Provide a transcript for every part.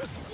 Huh?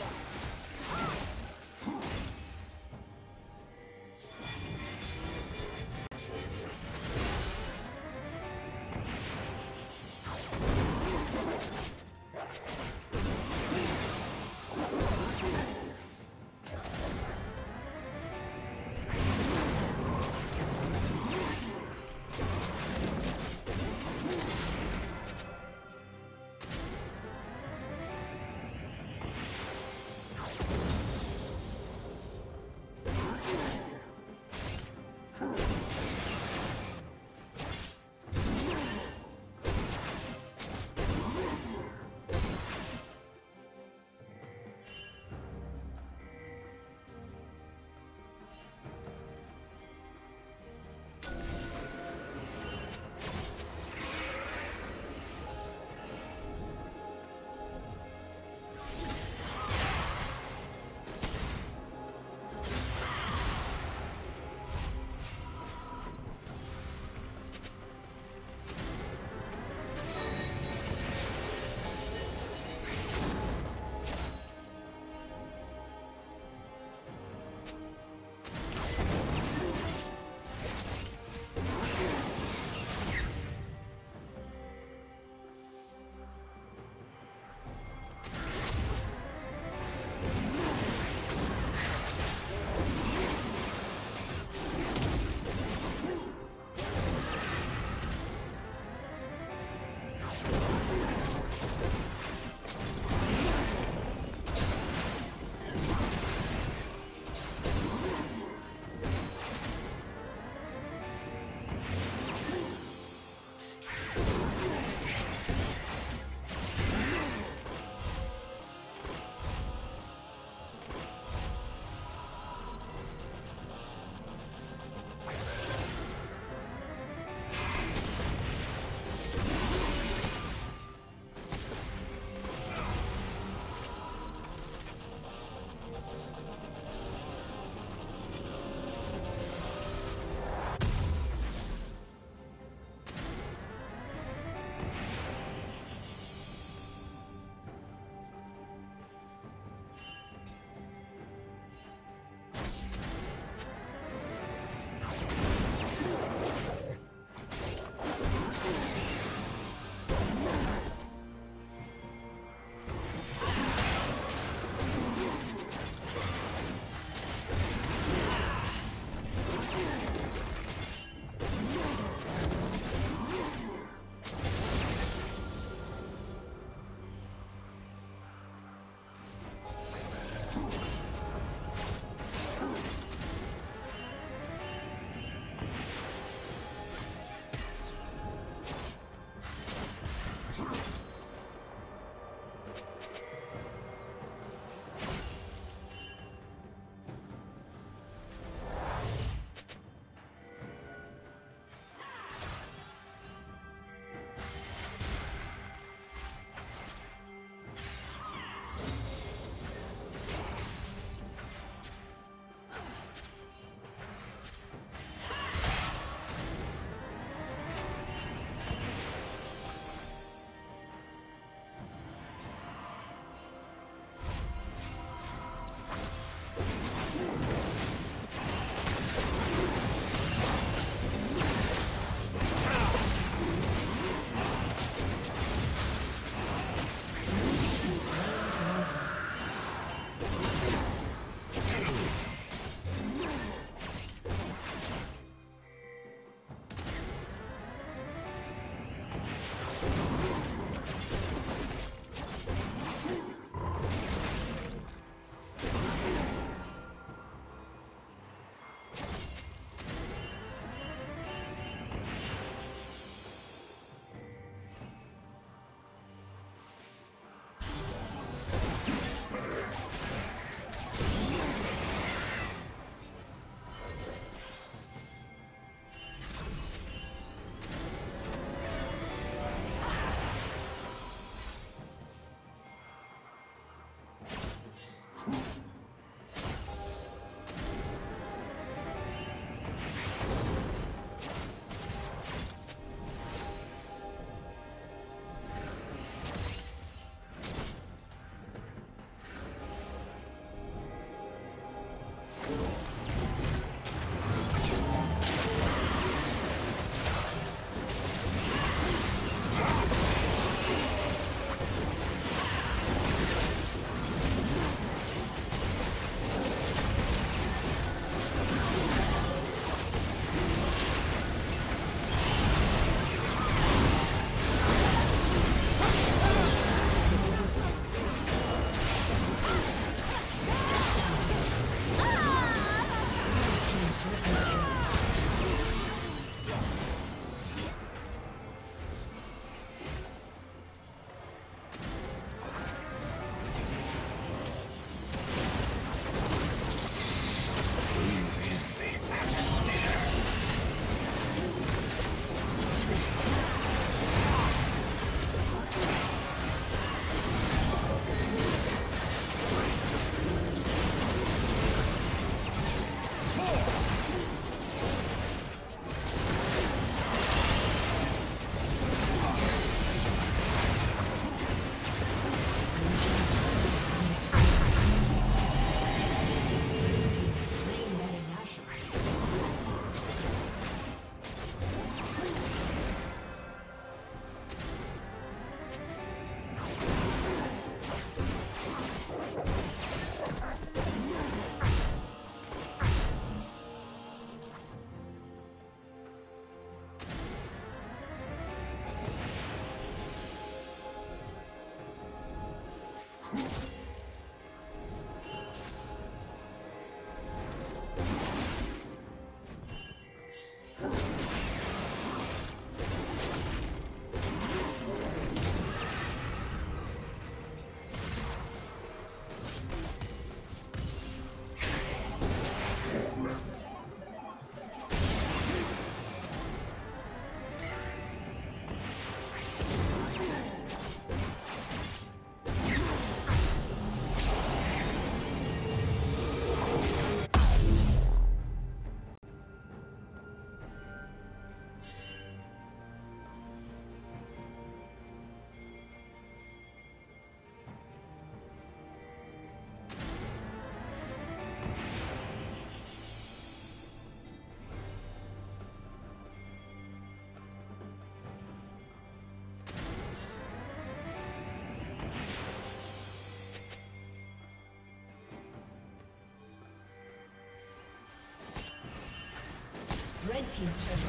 Red Team's destroyed.